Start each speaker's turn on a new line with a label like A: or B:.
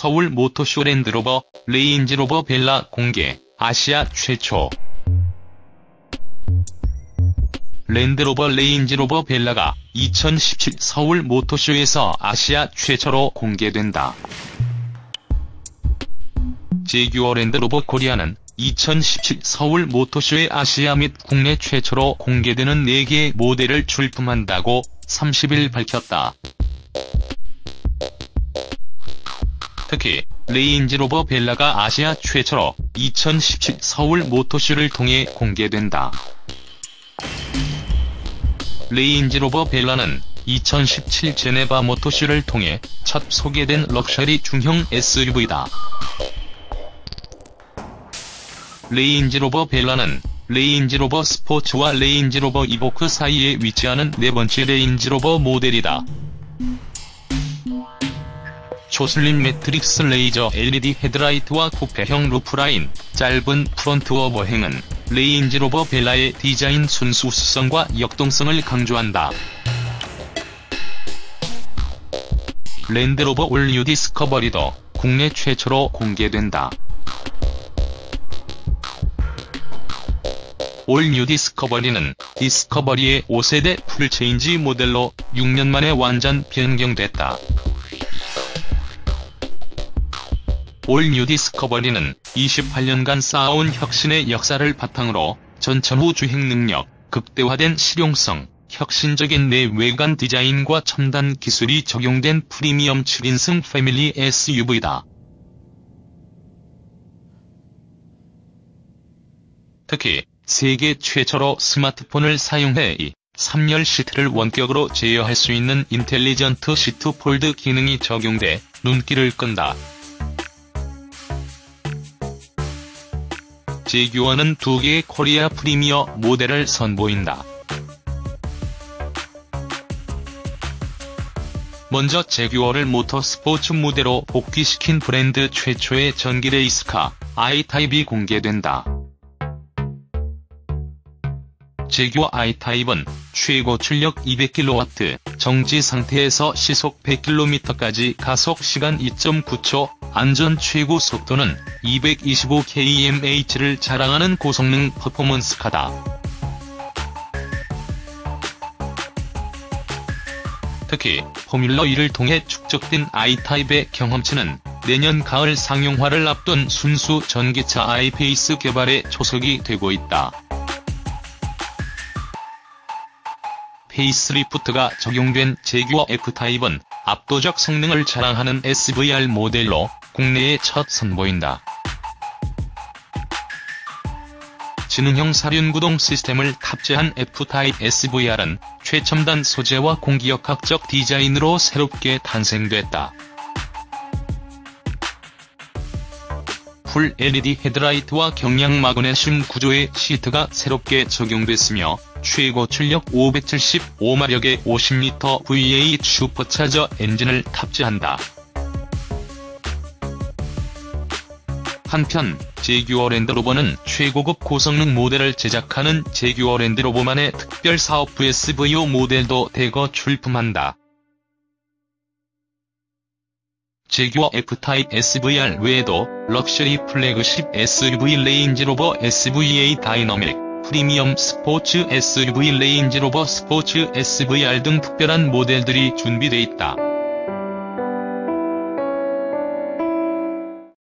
A: 서울 모터쇼 랜드로버, 레인지로버 벨라 공개, 아시아 최초. 랜드로버 레인지로버 벨라가 2017 서울 모터쇼에서 아시아 최초로 공개된다. 재규어 랜드로버 코리아는 2017 서울 모터쇼의 아시아 및 국내 최초로 공개되는 4개의 모델을 출품한다고 30일 밝혔다. 특히 레인지로버 벨라가 아시아 최초로 2017 서울 모터쇼를 통해 공개된다. 레인지로버 벨라는 2017 제네바 모터쇼를 통해 첫 소개된 럭셔리 중형 SUV다. 레인지로버 벨라는 레인지로버 스포츠와 레인지로버 이보크 사이에 위치하는 네 번째 레인지로버 모델이다. 초슬림 매트릭스 레이저 LED 헤드라이트와 쿠페형 roofline, 짧은 front overhang은 레인지로버 벨라의 디자인 순수성과 역동성을 강조한다. 랜드로버 all new 디스커버리도 국내 최초로 공개된다. all new 디스커버리는 디스커버리의 5세대 full change 모델로 6년 만에 완전 변경됐다. all new 디스커버리는 28년간 쌓아온 혁신의 역사를 바탕으로 전천후 주행 능력, 극대화된 실용성, 혁신적인 내외관 디자인과 첨단 기술이 적용된 프리미엄 7인승 패밀리 SUV다. 특히 세계 최초로 스마트폰을 사용해 이 3열 시트를 원격으로 제어할 수 있는 intelligent seat fold 기능이 적용돼 눈길을 끈다. 재규어는 두 개의 Korea premiere 모델을 선보인다. 먼저 재규어를 모터스포츠 무대로 복귀시킨 브랜드 최초의 전기 race car 아이타입이 공개된다. 재규어 아이타입은 최고 출력 200kW, 정지 상태에서 시속 100km까지 가속 시간 2.9초, 안전 최고 속도는 225kmh를 자랑하는 고성능 performance car다. 특히 포뮬러 1을 통해 축적된 I타입의 경험치는 내년 가을 상용화를 앞둔 순수 전기차 i페이스 개발에 초석이 되고 있다. facelift가 적용된 재규어 F타입은 압도적 성능을 자랑하는 SVR 모델로 국내에 첫 선보인다. 지능형 사륜구동 시스템을 탑재한 F타입 SVR은 최첨단 소재와 공기역학적 디자인으로 새롭게 탄생됐다. full LED 헤드라이트와 경량 마그네슘 구조의 시트가 새롭게 적용됐으며 최고 출력 575마력의 50L V8 supercharger 엔진을 탑재한다. 한편 재규어 랜드로버는 최고급 고성능 모델을 제작하는 재규어 랜드로버만의 특별 사업부 SVO 모델도 대거 출품한다. 재규어 F타입 SVR 외에도 럭셔리 flagship SUV 레인지로버 SVA Dynamic, 프리미엄 스포츠 SUV 레인지로버 스포츠 SVR 등 특별한 모델들이 준비돼 있다.